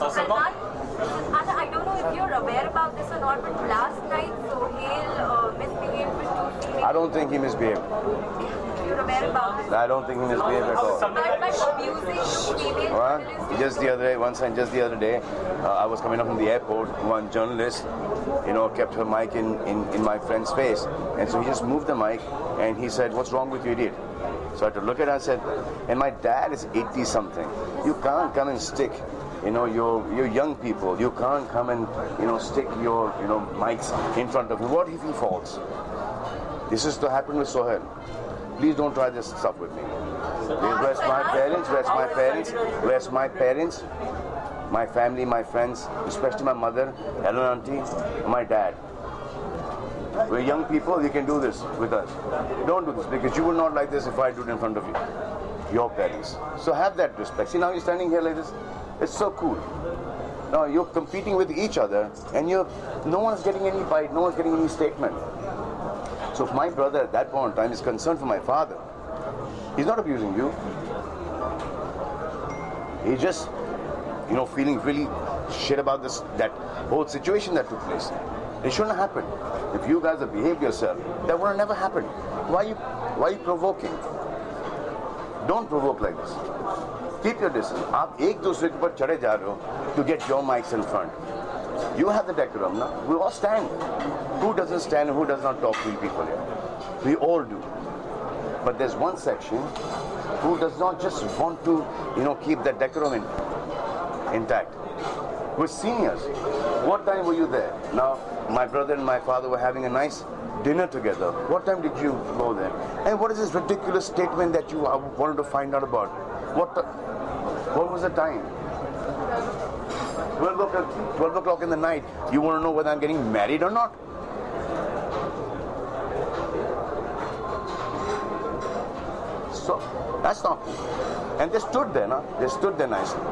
I don't know if you're aware about this or not, but last night Sohail uh, misbehaved with two females. I don't think he misbehaved. You're aware about this? I don't think he misbehaved at all. But, but abusing female Well, just the other day, one time, just the other day, uh, I was coming up from the airport. One journalist, you know, kept her mic in, in, in my friend's face. And so he just moved the mic and he said, What's wrong with you, idiot? So I had to look at her and said, And my dad is 80 something. You can't come and stick. You know, you're, you're young people. You can't come and, you know, stick your, you know, mics in front of me. What if he falls? This is to happen with Sohail. Please don't try this stuff with me. Where's my parents? Where's my parents? Where's my parents? My family, my friends, especially my mother, Helen auntie, my dad. We're young people, you can do this with us. Don't do this because you will not like this if I do it in front of you. Your parents. So have that respect. See now you're standing here like this. It's so cool. Now you're competing with each other and you're no one's getting any bite, no one's getting any statement. So if my brother at that point in time is concerned for my father, he's not abusing you. He's just, you know, feeling really shit about this that whole situation that took place. It shouldn't have happened. If you guys have behaved yourself, that would have never happened. Why you why are you provoking? Don't provoke like this Keep your distance. आप एक दूसरे के ऊपर चढ़े जा रहे हो to get your mics in front. You have the decorum, no? We all stand. Who doesn't stand? Who does not talk to people here? We all do. But there's one section who does not just want to, you know, keep that decorum in, intact. We're seniors. What time were you there? Now, my brother and my father were having a nice dinner together. What time did you go there? And what is this ridiculous statement that you wanted to find out about? What the, what was the time? 12 o'clock, 12 o'clock in the night. You want to know whether I'm getting married or not? So that's not. And they stood there, no? They stood there nicely.